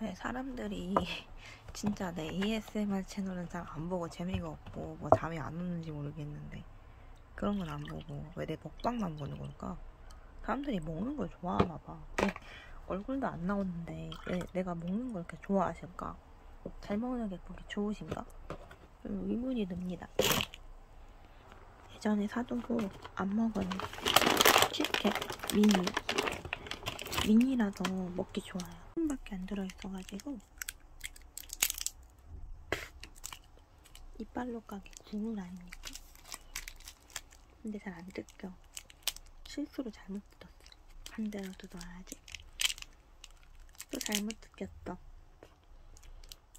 왜 사람들이 진짜 내 ASMR 채널은 잘 안 보고 재미가 없고 뭐 잠이 안 오는지 모르겠는데 그런 건 안 보고 왜 내 먹방만 보는 걸까? 사람들이 먹는 걸 좋아하나 봐. 왜 얼굴도 안 나오는데 왜 내가 먹는 걸 이렇게 좋아하실까? 잘 먹는 게 그렇게 좋으신가? 좀 의문이 듭니다. 예전에 사두고 안 먹은 치즈켓 미니 미니라서 먹기 좋아요. 밖에 안 들어있어가지고 이빨로 까기 국물 아닙니까? 근데 잘 안 뜯겨. 실수로 잘못 뜯었어. 한 대로 뜯어야지. 또 잘못 뜯겼어.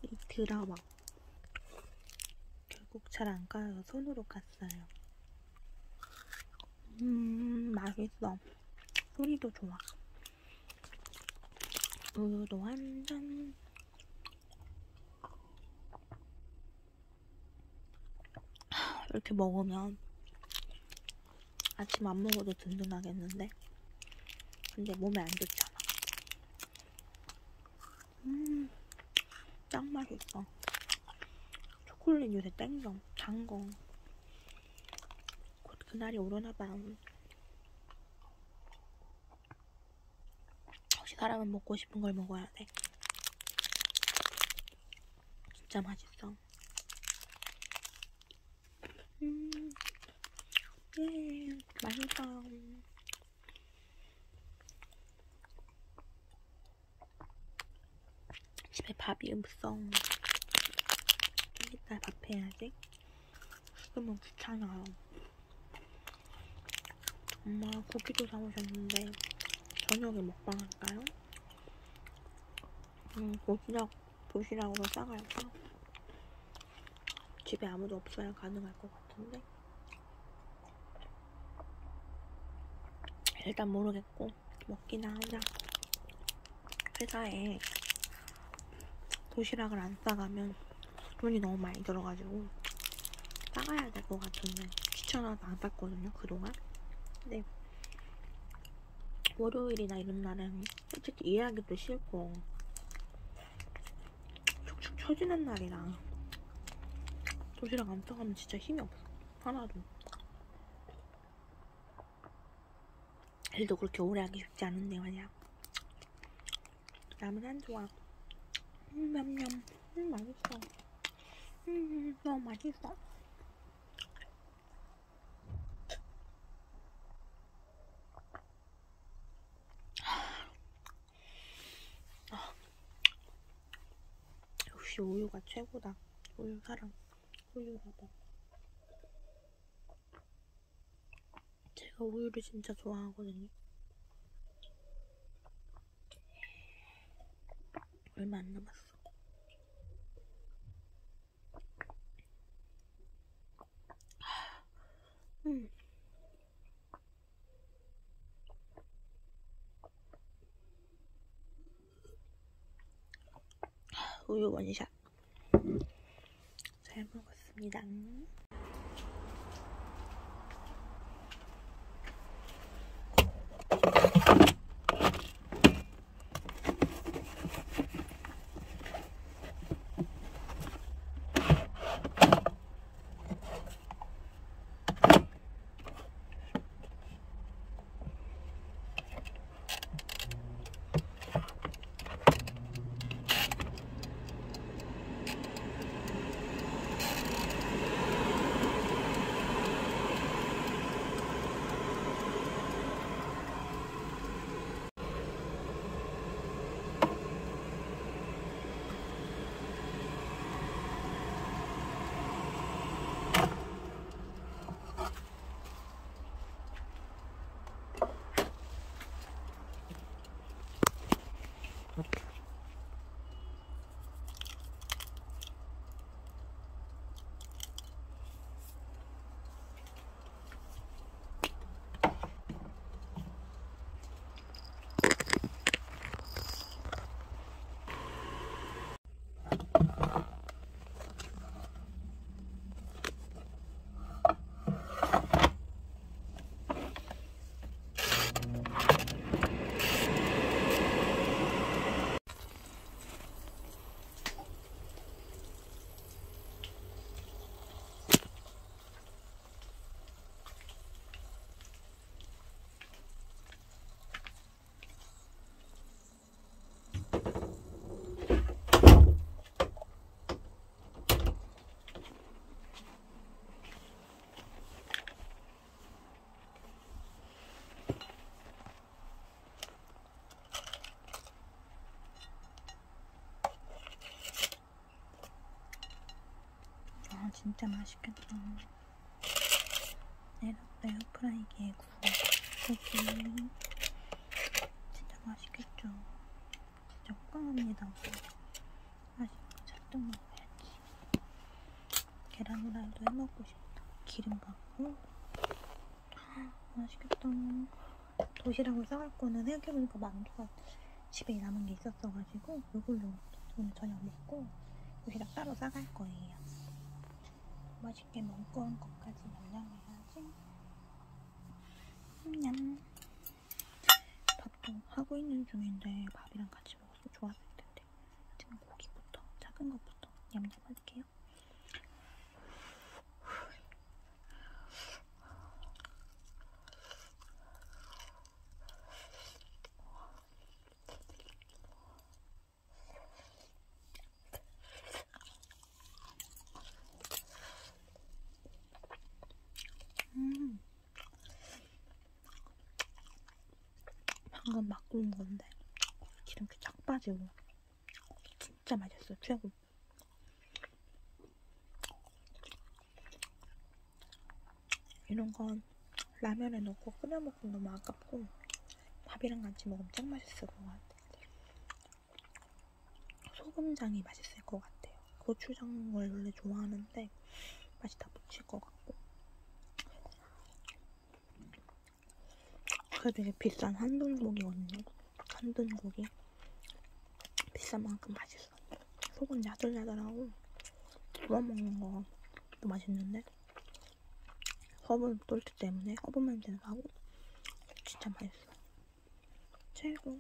이 드라마. 결국 잘 안 까요. 손으로 깠어요. 음, 맛있어. 소리도 좋아. 우유도 한 잔. 이렇게 먹으면 아침 안 먹어도 든든하겠는데? 근데 몸에 안 좋잖아. 음, 짱 맛있어. 초콜릿 요새 땡겨. 단 거. 곧 그날이 오려나봐. 역시 사람은 먹고 싶은 걸 먹어야 돼. 진짜 맛있어. 음, 예, 맛있어. 집에 밥이 없어. 이따 밥 해야지. 지금은 귀찮아요. 엄마 고기도 사오셨는데 저녁에 먹방 할까요? 음, 도시락, 도시락으로 싸갈까? 집에 아무도 없어야 가능할 것 같은데. 일단 모르겠고 먹기나 하자. 회사에 도시락을 안 싸가면 돈이 너무 많이 들어가지고 싸가야 될 것 같은데. 귀찮아서 안 쌌거든요 그동안. 근데 월요일이나 이런 날은 솔직히 일하기도 싫고 축축 처지는 날이라 도시락 안 싸가면 진짜 힘이 없어. 하나도. 일도 그렇게 오래 하기 쉽지 않은데 말이야. 라면 한 조각. 음 냠냠. 음 맛있어. 음 너무 맛있어 역시 우유가 최고다. 우유 사랑. 우유라고. 제가 우유를 진짜 좋아하거든요. 얼마 안 남았어. 음. 우유 원샷 잘 먹었습니다. 진짜 맛있겠다. 에어, 에어프라이기에 구운 고기. 진짜 맛있겠죠? 진짜 호강합니다. 맛있고 잔뜩 먹어야지. 계란 후라이도 해먹고 싶다. 기름 받고. 맛있겠다. 도시락을 싸갈 거는 생각해보니까 만두가 집에 남은 게 있었어가지고 이걸로 오늘 저녁 먹고 도시락 따로 싸갈 거예요. 맛있게 먹을 것까지 양념해야지. 냠. 밥도 하고 있는 중인데 밥이랑 같이 먹어서 좋았을 텐데 지금 고기부터 작은 것부터 냠냠할게요. 음. 방금 막 구운 건데. 기름기 쫙 빠지고. 진짜 맛있어 최고. 이런 건 라면에 넣고 끓여 먹으면 너무 아깝고 밥이랑 같이 먹으면 짱 맛있을 것 같아 소금장이 맛있을 것 같아요. 고추장을 원래 좋아하는데 맛이 다 묻힐 것 같고 그래도 이게 비싼 한돈고기거든요. 한돈고기 비싼 만큼 맛있어. 속은 야들야들하고 구워 먹는 거도 맛있는데 허브 salt 때문에 허브 냄새도 나고 진짜 맛있어. 최고.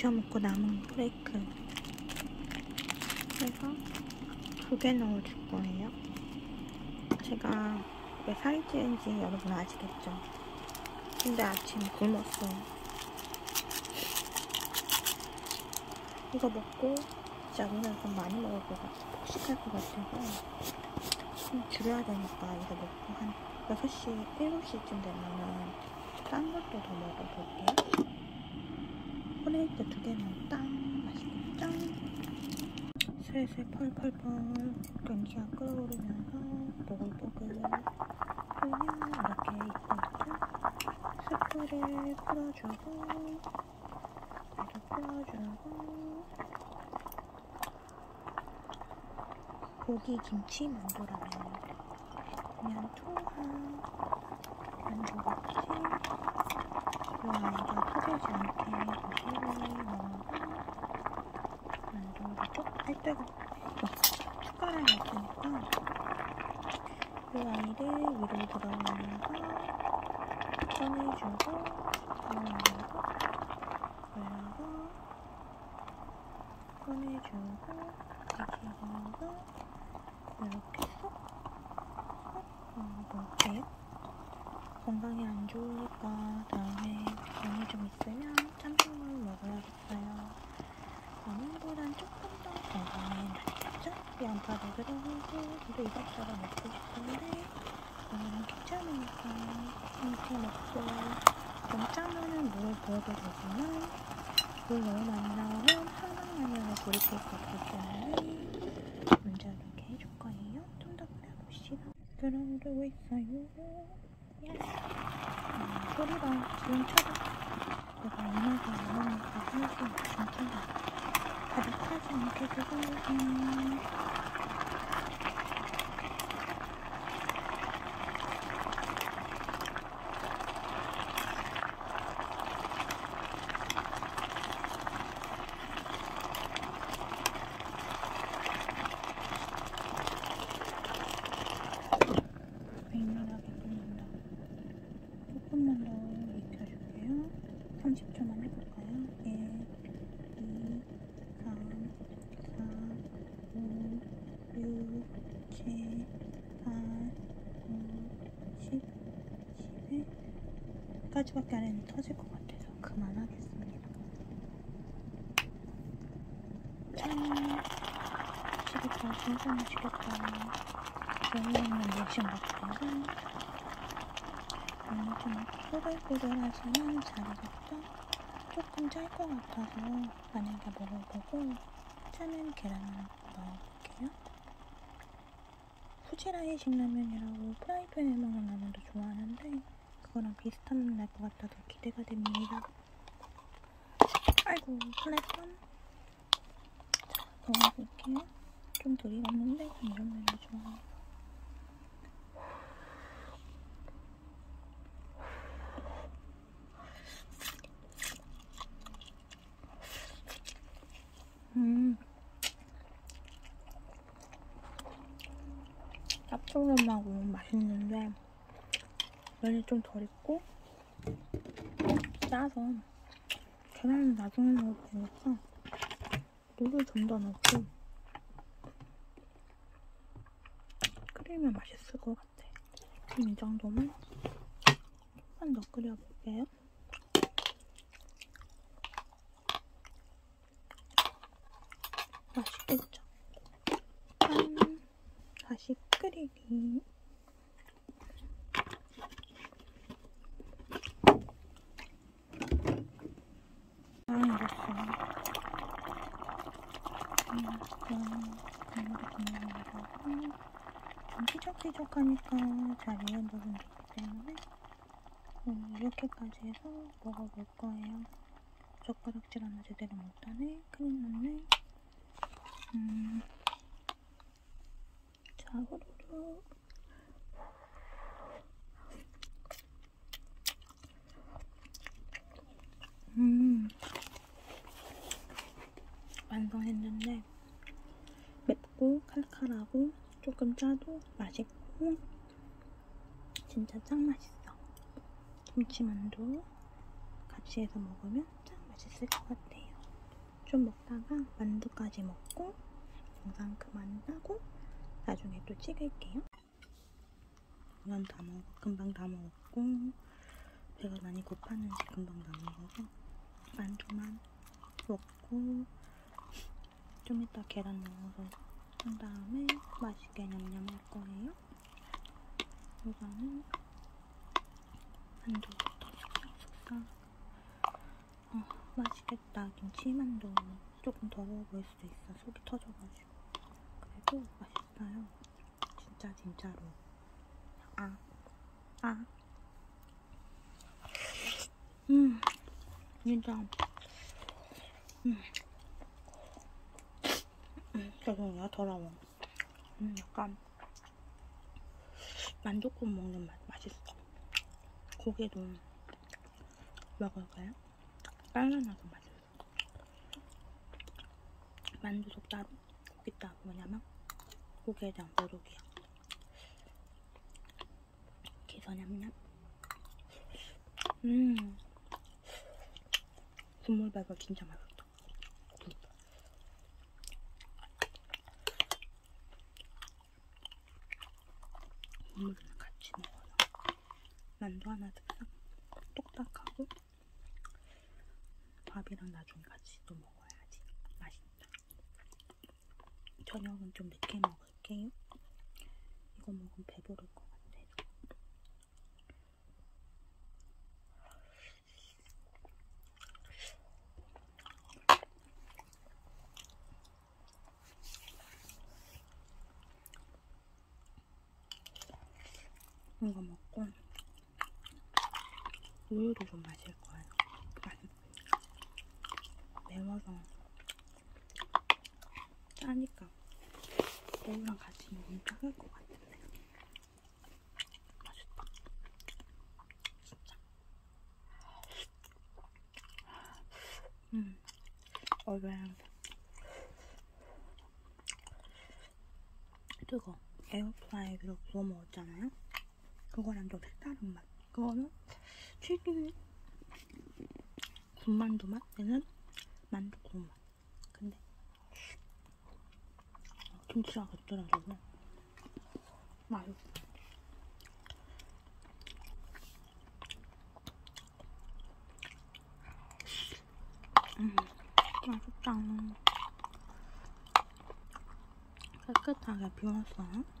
부셔먹고 남은 프레이크 그래서 두 개 넣어줄 거예요. 제가 왜 살이 찌는지 여러분 아시겠죠? 근데 아침 굶었어요. 이거 먹고 진짜 오늘 좀 많이 먹을 것 같아. 폭식할 것 같아서 좀 줄여야 되니까 이거 먹고 한 6시, 7시쯤 되면은 딴 것도 더 먹어볼게요. 프레이트 두 개는 땅 맛있겠죠? 슬슬 펄펄펄 경기가 끓어오르면서 보글보글 끓으면 이렇게 있죠? 스프를 풀어주고 계속 풀어주고 고기 김치 만두라면 그냥 투하 만두같이 이 아이가 터지지 않게 조심히 넣어서 만두를 쪽 할 때가 어, 숟가락이 없으니까 이 아이를 위로 들어가면서 꺼내주고 올리고 올려서 꺼내주고 뒤집어서 이렇게 쏙, 쏙 넣을게요. 건강에 안 좋으니까 다음에 병이 좀 있으면 짬뽕을 먹어야겠어요. 어묵보단 조금 더 건강에 낫겠죠? 양파도 들어가고 저도 이것저것 먹고 싶은데 오늘은 귀찮으니까 이렇게 먹고 좀 짜면은 물을 부어도 되지만 물 너무 많이 나오면 한방라면을 돌이킬 수 있기 때문에 먼저 이렇게 해줄 거예요. 좀더 끓여봅시다. 끓어오르고 있어요. 예. 음, 소리가 지금 쳐도 내가 이마가 안 오니까 하나씩 괜찮아. 가득하지 않게 주고 음. 맹렬하게 끓는다. 조금만 더 익혀줄게요. 30초만 해볼까요? 1, 2, 3, 4, 5, 6, 7, 8, 9, 10, 11까지밖에 안 했는데 터질 것 같아서 그만하겠습니다. 짠! 시겠다. 진짜 맛있겠다. 여기 있는 리액션 같아서 음, 좀 꼬들꼬들하지만 잘 익었죠? 조금 짤 것 같아서 만약에 먹어보고 짜면 계란을 넣어볼게요. 후지라이식 라면이라고 프라이팬에 먹는 그거랑 비슷한 맛 날 것 같아서 기대가 됩니다. 아이고 플랫폼 자 넣어볼게요. 좀덜 익었는데 이런 면이 좋아요. 음. 짭조름하고 맛있는데 면이 좀덜 익고 짜서 계란은 나중에 넣어도 되니까 물을 좀 더 넣고 끓이면 맛있을 것 같아. 그럼 이 정도면 조금만 더 끓여볼게요. 맛있겠죠? 짠! 다시 끓이기. 아, 익었어. 음, 그럼 국물이 국물이라고 좀 삐적삐적하니까 잘 익어버리면 좋기 때문에 음, 이렇게까지 해서 먹어볼 거예요. 젓가락질 하나 제대로 못하네. 큰일 났네. 음. 자, 후루룩. 음. 완성했는데 맵고 칼칼하고 조금 짜도 맛있고 진짜 짱 맛있어. 김치만두 같이 해서 먹으면 짱 맛있을 것 같아요. 좀 먹다가 만두까지 먹고 영상 그만하고 나중에 또 찍을게요. 이건 다 먹어, 금방 다 먹었고 배가 많이 고팠는지 금방 다 먹어서 만두만 먹고 좀 이따 계란 넣어서 그 다음에 맛있게 냠냠 할 거예요. 우선은 만두부터 쓱싹쓱싹. 어, 맛있겠다. 김치만두 조금 더러워 보일 수도 있어. 속이 터져가지고. 그래도 맛있어요. 진짜 진짜로. 아, 아. 음, 진짜. 음. 음, 죄송해요. 더러워. 음, 약간 만두국 먹는 맛 맛있어. 고기도 먹을까요? 빨라나서 맛있어. 만두속 따로, 고기 따로 뭐냐면 고기에 대한 모독이야. 계서 냠냠. 음, 국물 배가 진짜 맛있다. 국물이랑 같이 먹어요. 만두 하나 쓱싹 똑딱하고 밥이랑 나중에 같이 또 먹어야지. 맛있다. 저녁은 좀 늦게 먹을게요. 이거 먹으면 배부를 것 이거 먹고 우유도 좀 마실 거예요. 매워서 짜니까 우유랑 같이 먹으면 작을 것 같은데 맛있다. 진짜. 음, 얼른 뜨거. 에어프라이기로 구워 먹었잖아요. 그거랑 또 색다른 맛. 그거는 튀긴 군만두 맛, 얘는 만두 국 맛. 근데 김치가 곁들여져서 맛있어. 음, 맛있다. 깨끗하게 비웠어요.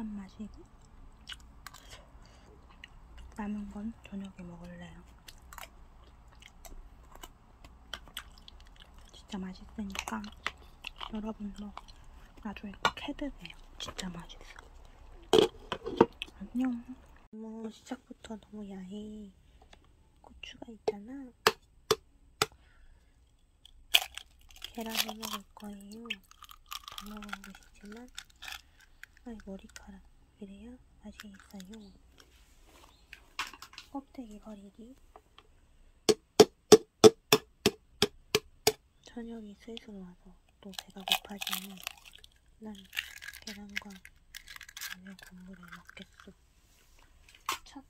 잔 마시고 남은 건 저녁에 먹을래요. 진짜 맛있으니까 여러분도 나중에 꼭 해드세요. 진짜 맛있어. 안녕. 너무 시작부터 너무 야해. 고추가 있잖아. 계란을 먹을 거예요. 다 먹어보고 싶지만 아이 머리카락 이래야 맛이 있어요. 껍데기 버리기. 저녁이 슬슬 와서 또 배가 고파지면 난 계란과 라면 국물을 먹겠소. 첫.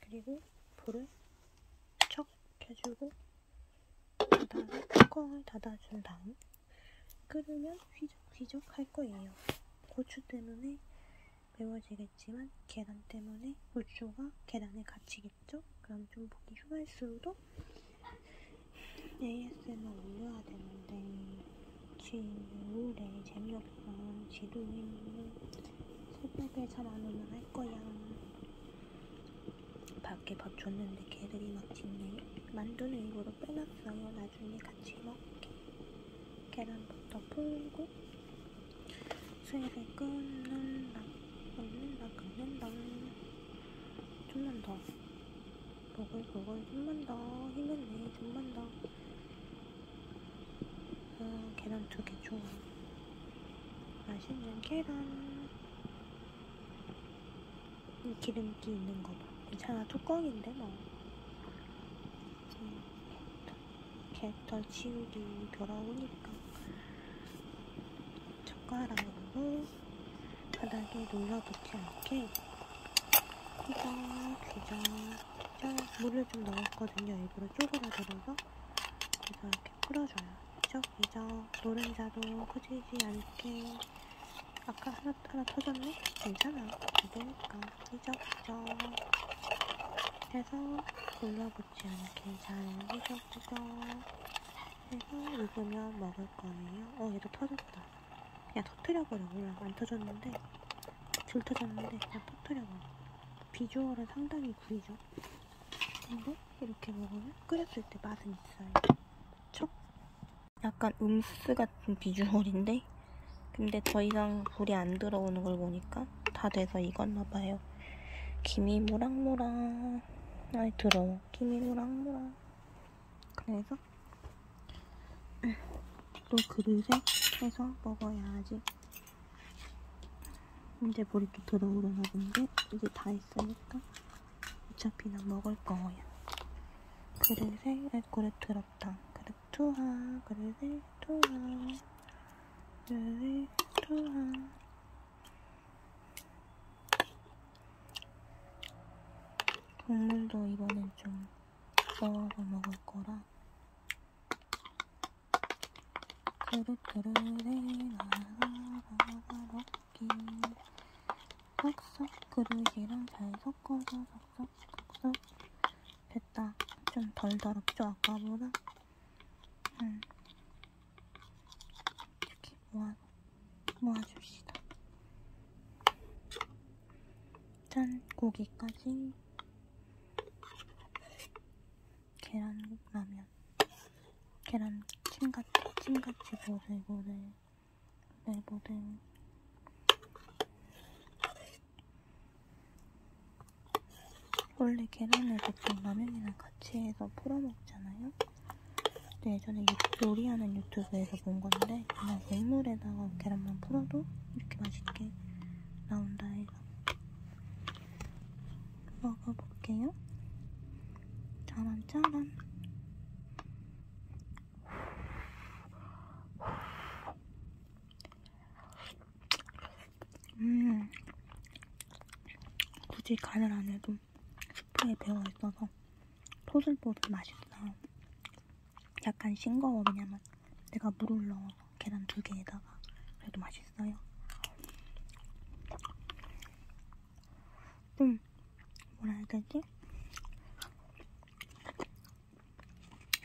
그리고 불을 척 켜주고 닫아서 뚜껑을 닫아준 다음 끓으면 휘적휘적 할 거예요. 고추 때문에 매워지겠지만 계란 때문에 고추가 계란에 갇히겠죠? 그럼 좀 보기 흉할 수도 ASMR 올려야 되는데 지우래 재미없어. 지루해. 새벽에 잠 안 오면 할 거야. 밖에 밥 줬는데 개들이 막 짖네. 만두는 일부러 빼놨어요. 나중에 같이 먹게. 계란부터 풀고 슬슬 끊는다 끊는다 끊는다 좀만 더 보글보글 좀만 더 힘을 내 좀만 더 어, 계란 두 개 좋아 맛있는 계란 이 기름기 있는 거 봐. 괜찮아 뚜껑인데 뭐 음, 객털 치우기 더러우니까 젓가락 으로 바닥에 눌러붙지 않게 휘적 휘적 휘적 물을 좀 넣었거든요 일부러 쪼그라들어서. 그래서 이렇게 풀어줘요. 휘적 휘적 노른자도 퍼지지 않게. 아까 하나 하나 터졌네? 괜찮아. 안 되니까? 휘적 휘적 해서 골라붙지 않게 잘 해줘주죠. 해서 익으면 먹을 거예요. 어, 얘도 터졌다. 그냥 터트려버려. 몰라. 안 터졌는데, 줄 터졌는데, 그냥 터트려버려. 비주얼은 상당히 구이죠. 근데 이렇게 먹으면 끓였을 때 맛은 있어요. 척. 약간 음스 같은 비주얼인데 근데 더 이상 불이 안 들어오는 걸 보니까 다 돼서 익었나 봐요. 김이 모락모락. 아이 더러워. 김이 모락모락. 그래서 또 그릇에 해서 먹어야지. 이제 물이 또 들어오려나 본데 이제 다 했으니까 어차피 난 먹을 거야. 그릇에 그릇 들었다. 그릇 투하 그릇에 투하 그릇에 투하 국물도 이번엔 좀 썰어서 먹을 거라 나가가 먹기 섞섞 그릇이랑 잘 섞어서 섞섞 섞섞 됐다 좀 덜 더럽죠 아까보다 음. 이렇게 모아 모아줍시다 짠 고기까지 계란 라면 계란 침같 이 침같이 보들보들 보들보들 원래 계란을 보통 라면이랑 같이 해서 풀어 먹잖아요. 근데 예전에 유- 요리하는 유튜브에서 본 건데 그냥 국물에다가 계란만 풀어도 이렇게 맛있게 나온다 해서 먹어볼게요. 짜란 짜란. 음, 굳이 간을 안 해도 스프에 배어 있어서 포슬포슬 맛있어. 약간 싱거워 왜냐면 내가 물을 넣어서 계란 두 개에다가 그래도 맛있어요. 좀 뭐라 해야 되지?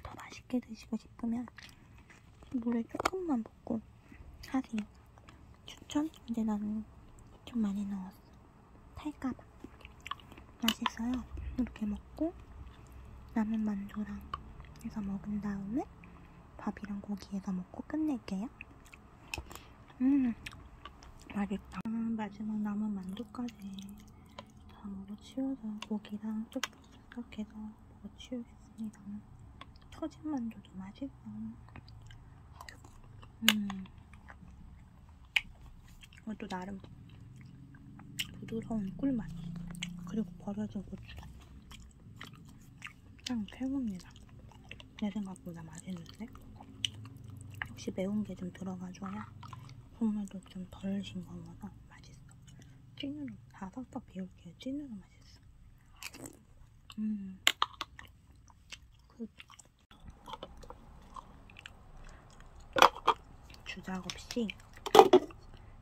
더 맛있게 드시고 싶으면 물을 조금만 붓고 하세요. 추천? 근데 나는 좀 많이 넣었어. 탈까봐. 맛있어요. 이렇게 먹고 남은 만두랑 해서 먹은 다음에 밥이랑 고기에서 먹고 끝낼게요. 음, 맛있다. 음, 마지막 남은 만두까지 다 먹어치워서 고기랑 뚝뚝뚝 해서 먹어치우겠습니다. 터진 만두도 맛있어. 음, 이것도 나름 부드러운 꿀맛. 그리고 버려진 고추. 짱 최고입니다. 내 생각보다 맛있는데? 역시 매운 게 좀 들어가줘야 국물도 좀 덜 싱거워서 맛있어. 찐으로 다 싹싹 비울게요. 찐으로 맛있어. 음. 그 주작 없이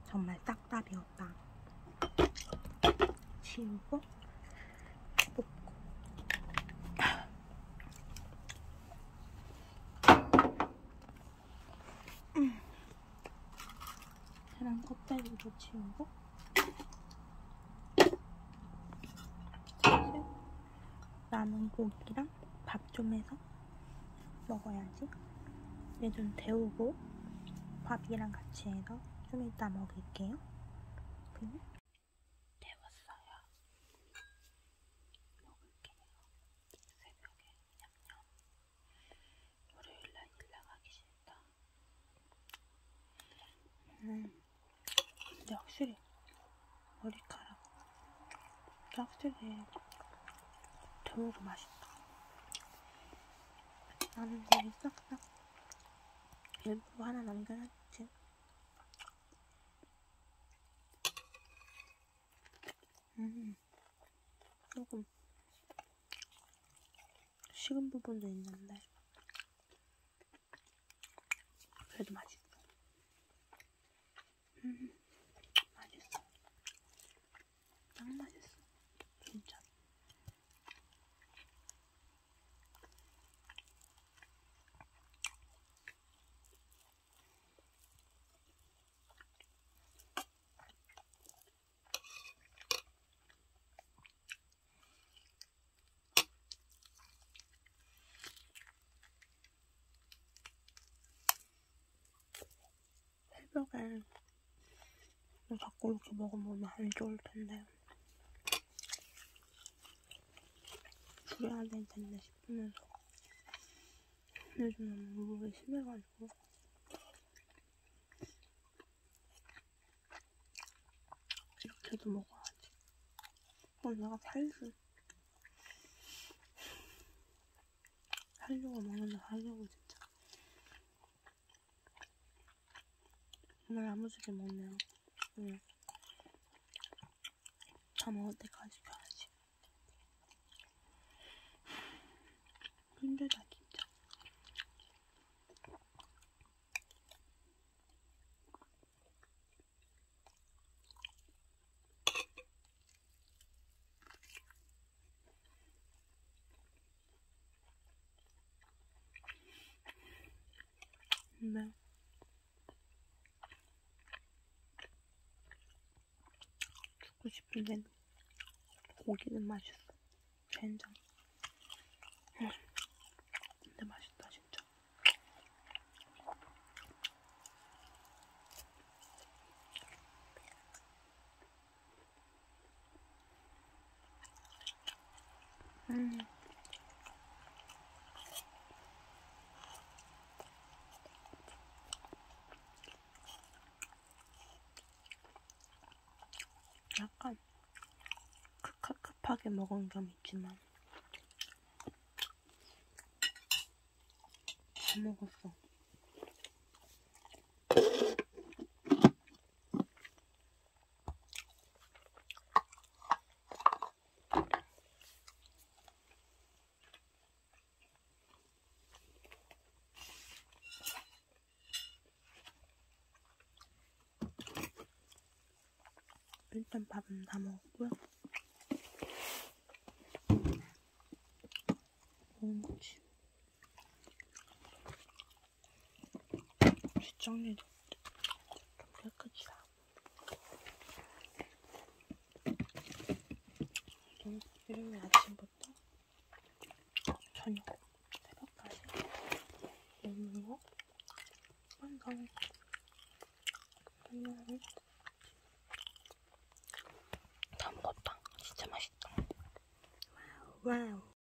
정말 싹 다 비웠다. 치우고 볶고 음. 계란 껍데기도 치우고? 사실 남은 고기랑 밥 좀 해서 먹어야지. 얘 좀 데우고 밥이랑 같이 해서 좀 이따 먹을게요. 그리고 데웠어요 먹을게요 새벽에 냠냠 월요일날 일 나가기 싫다 음 근데 확실히 머리카락 확실히 데워도 맛있다. 나는 되게 싹싹 일부러 하나 남겨놨지. 음 조금 식은 부분도 있는데 그래도 맛있어. 음 맛있어. 딱 맛있어 진짜 새벽에 뭐 자꾸 이렇게 먹으면 안 좋을 텐데 줄여야 될 텐데 싶으면서 요즘은 몸이 심해가지고 이렇게도 먹어야지. 그럼 내가 살수 살려고 먹는다 살려고 진짜. 오늘 야무지게 먹네요. 응. 다 먹을 때까지 가야지. 힘들다 진짜. 근 데 죽고 싶은데 고기는 맛있어. 된장. 응. 근데 맛있다 진짜. 음. 약간 급하게 먹은 점 있지만 다 먹었어. 일단 밥은 다 먹었고요. 정리도 좀 깨끗이 하고. 좀 일요일 아침부터 저녁 새벽까지 먹는 거 완전 그냥 다 먹었다. 진짜 맛있다. 와우. 와우.